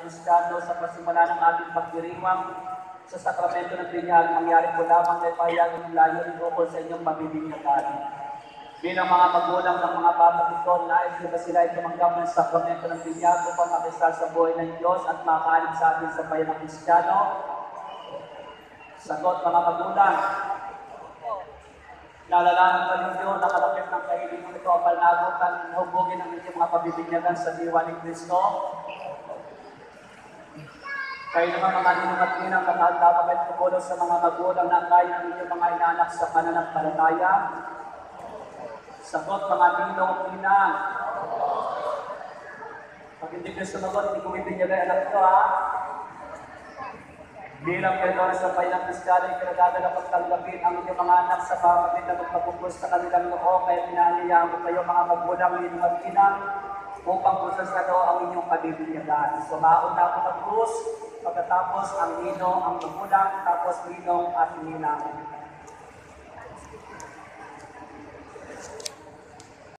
Kristiyano sa pasimula ng ating pagdiriwang sa sakramento ng binyag, mangyari po lamang na ipahayag ng layo ukol sa inyong mabibinyagan. Bilang mga magulang ng mga bata ito, nais ko ba sila ay tumanggap ng sakramento ng binyag upang makisal sa buhay ng Diyos at makakalip sa atin sa bayan ng Kristiyano? Sagot mga magulang. Nalalaman pa ninyo na kalapit ng kahiling ito ang palnagutan ng hubugin ng inyong mga pabibinyagan sa diwa ni Kristo. Kayo naman mga ninong at ninang kakahanda pa kayo tumulong sa mga magulang na kaya ng inyong mga inaanak sa pananampalataya. Sagot mga ninong ninang. Pag hindi kayo sumagot, hindi ko bibinyagan anak ko ha. Bilang kayo sa bayan ng Kristiyano, kinagagala pagtanggapin ang inyong mga anak sa pamalit na magpapupos sa kanilang noo, kaya pinahalihan ko kayo mga magulang, ninong at inang, upang pusas na ang inyong pabibinyagan. Sumaon na ako ng krus, pagkatapos ang ninong, ang magulang, tapos ninong at ninang.